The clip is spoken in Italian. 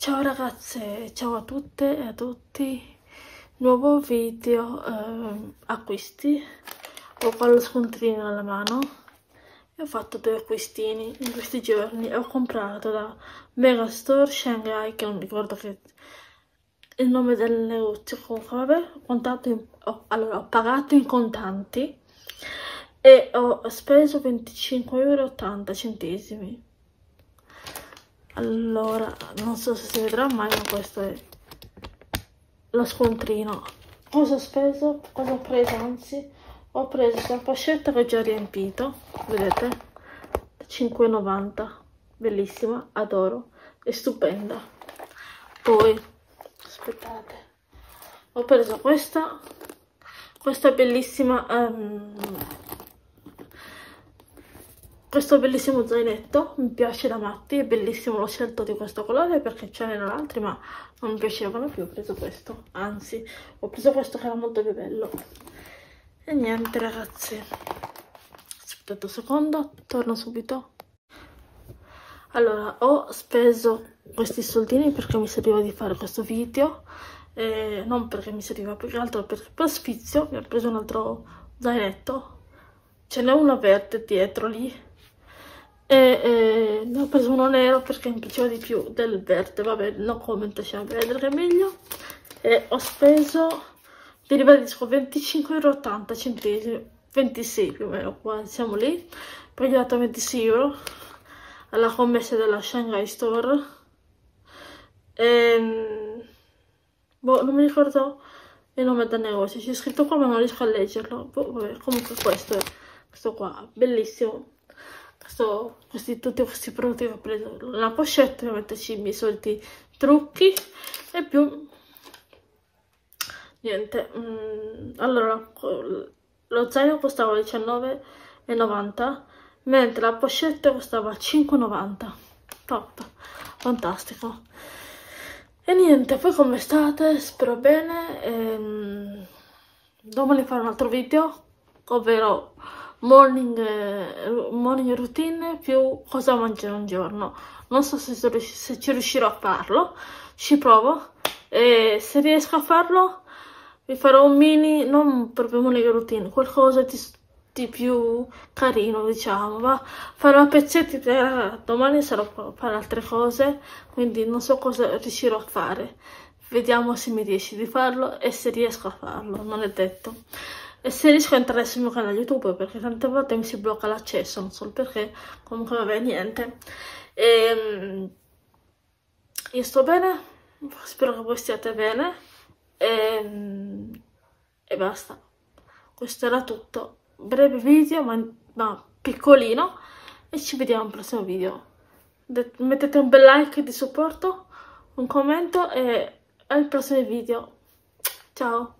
Ciao ragazze, ciao a tutte e a tutti, nuovo video eh, acquisti, ho qua lo scontrino alla mano e ho fatto due acquistini in questi giorni, ho comprato da Megastore Shanghai, che non ricordo che il nome del negozio, comunque vabbè, ho, in, ho, allora, ho pagato in contanti e ho speso 25,80 euro allora non so se si vedrà mai ma questo è lo scontrino. Cosa ho speso? Cosa ho preso anzi? Ho preso questa pochetta che ho già riempito vedete? 5,90 bellissima adoro è stupenda. Poi aspettate ho preso questa questa bellissima um, questo bellissimo zainetto mi piace da matti è bellissimo l'ho scelto di questo colore perché ce n'erano altri ma non mi piacevano più ho preso questo anzi ho preso questo che era molto più bello. E niente ragazzi. Aspettate un secondo torno subito. Allora ho speso questi soldini perché mi serviva di fare questo video eh, non perché mi serviva più che altro perché per sfizio mi ho preso un altro zainetto. Ce n'è uno verde dietro lì e, e ne ho preso uno nero perché mi piaceva di più del verde. Vabbè no comment lasciamo vedere che è meglio. E ho speso vi ribadisco 25,80 euro centesimi 26 più o meno qua siamo lì. Poi ho dato 26 euro alla commessa della Shanghai Store. E, ehm, boh, non mi ricordo il nome del negozio. C'è scritto qua ma non riesco a leggerlo. Boh, vabbè, comunque questo è questo qua bellissimo questo, questi prodotti che ho preso la pochette per metterci i miei soliti trucchi e più niente. Mm, allora lo zaino costava 19,90 mentre la pochette costava 5,90 top fantastico. E niente poi come state? Spero bene ehm, domani farò un altro video ovvero morning, eh, morning routine più cosa mangiare un giorno. Non so se, se ci riuscirò a farlo, ci provo e se riesco a farlo vi farò un mini, non proprio morning routine, qualcosa di, di più carino diciamo, va? Farò pezzetti per domani sarò a fare altre cose, quindi non so cosa riuscirò a fare. Vediamo se mi riesci di farlo e se riesco a farlo, non è detto e se riesco a entrare sul mio canale YouTube perché tante volte mi si blocca l'accesso, non so perché, comunque vabbè niente. E, ehm, io sto bene, spero che voi stiate bene e, ehm, e basta. Questo era tutto. Breve video ma, ma piccolino e ci vediamo al prossimo video. Mettete un bel like di supporto, un commento e al prossimo video. Ciao!